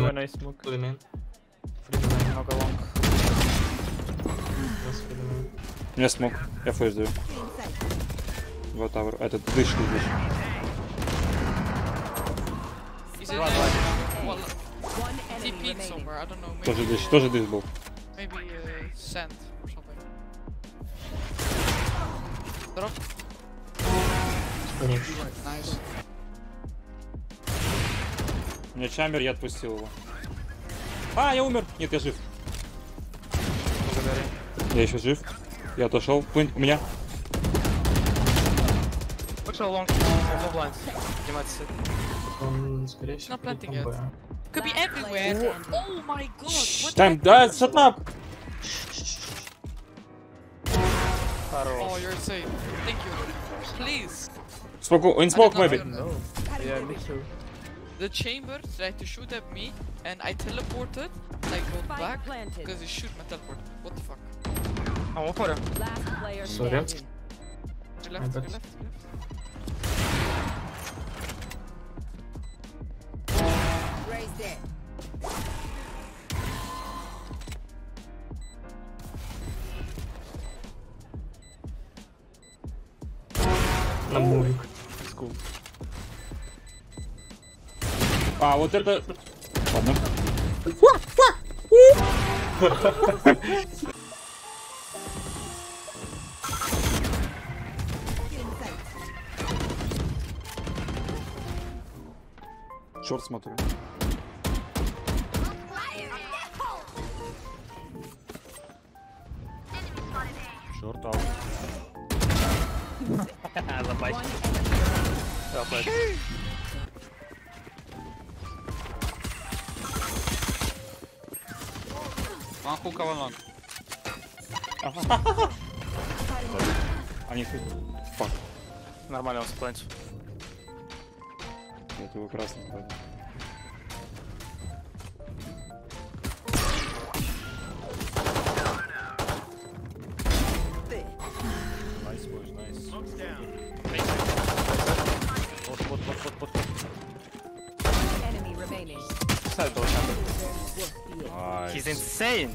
Very nice smoke. Fully main. Много main. У меня смог. Я флеш даю. Два. Этот uh, peeked remaining. somewhere, I don't know, maybe, Тоже дышь, тоже дышь был. maybe uh, sand or something. Drop, nice. У меня чамбер, я отпустил его. А, я умер! Нет, я жив. Я еще жив. Я отошел. Плынь, у меня. Вышел blinds. Поднимается. Он, скорее всего, там Could be everywhere. Oh my god, да, шатнап! Oh, Хорош. you're safe. Thank you. Please. Споку, in I smoke did not maybe. hear that. No. Yeah, me too. The chamber tried to shoot at me and I teleported. I go back because he shoot my teleport. What the fuck? I'm one for him. Last player Sorry. Left, your left, your left. Raise it. I'm moving. It's cool. А, вот это... Ладно. Шорт смотрю. Шорт аут. Забачь. One One hook, one long. Они... Фак. Нормально он спланчит. Это его красный. понял. Найс, бой, найс. Найс. He's insane.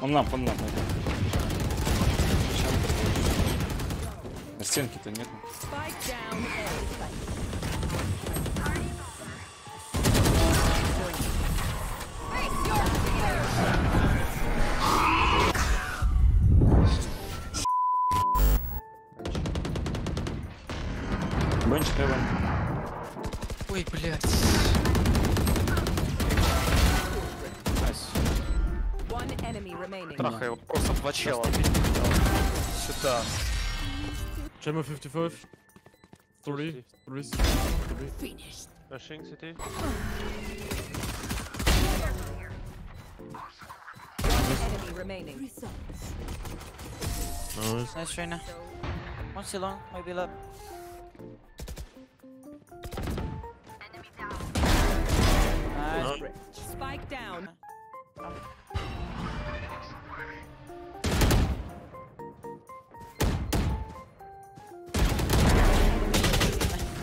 Он нам, он нам. На стенке-то нет. Бенч Хевен. Ой, блядь. Трахай его просто два чела. Сюда. Chamber 55. 3. 3. Rushing city. Enemy remaining. Nice. Nice trainer. One still long, maybe lab. Nice. Spike down. Was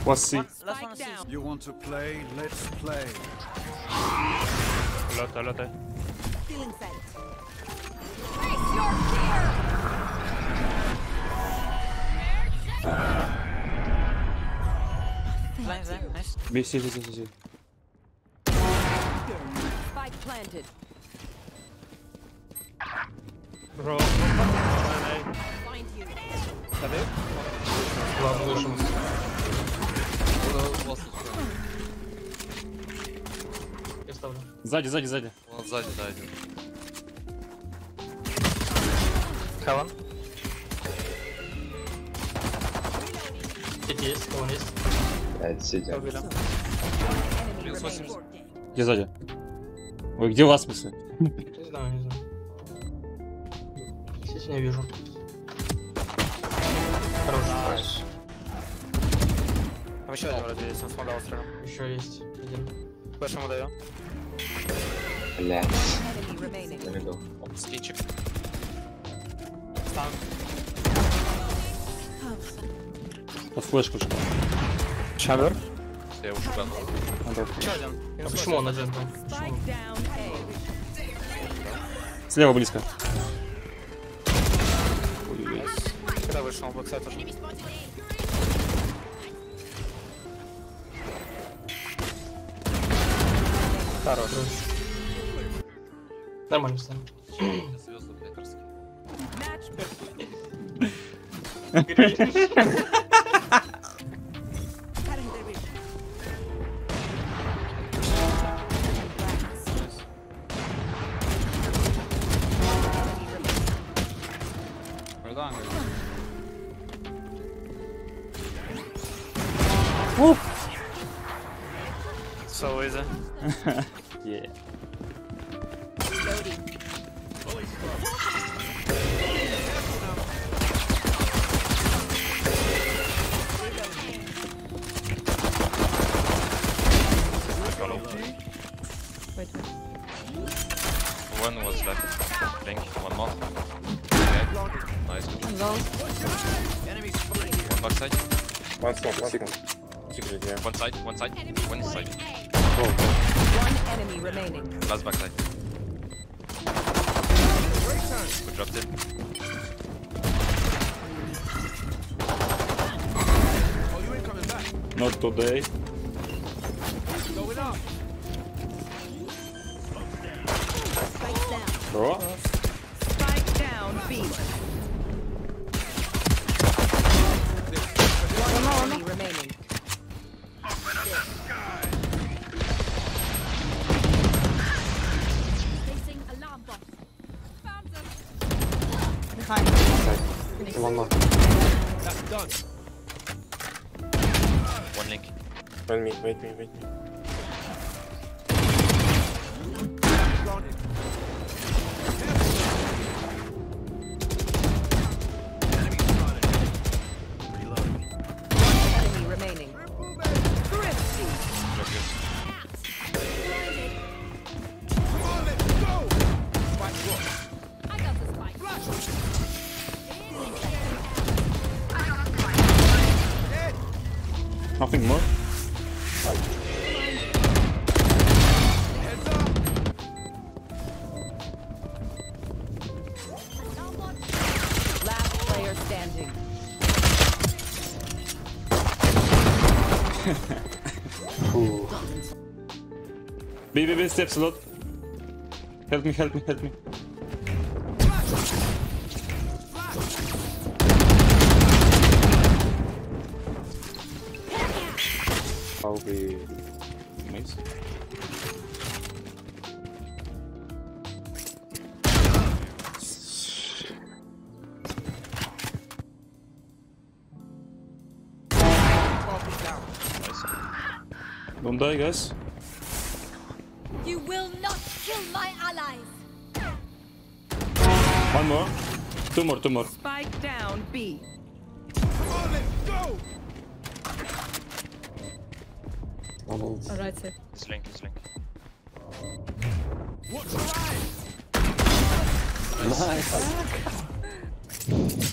Voici. You want to play? Let's play. Lotte, Lotte. Mais si, si, si, si. Planted. Bro, Bravo, chance. Сзади, сзади, сзади. Он сзади, да. Хелен. Тик есть, он есть. Убили. Enemy Плюс remaining. 80. Где сзади? Ой, где у вас, смысле? Не знаю, не знаю. Здесь не вижу. Хорош. Там еще один вроде есть, он смогал стрелял. Еще есть один. Флеш ему даю. Enemy remaining. Скинчик. Стан. Под флешку же. Чамбер. я. Еще один. А почему он один. Слева близко. Когда вышел, он бэксайд Хорош. Нормально стань. Звезды, so easy. yeah. One was left. Blink. One more. Okay. Nice. One back side. One side. One side. One side. One side. One side remaining. Last. We dropped it. Oh, you ain't coming back. Not today. Going up. Bro. One more. One link. Wait me, wait me, wait me. Nothing more. Last player standing. B, B, B, steps a lot. Help me, help me, help me. I'll be nice. Don't die, guys. You will not kill my allies. One more. Two more, two more. Spike down B. Alright, ends. Oh. It's link, it's link. Nice.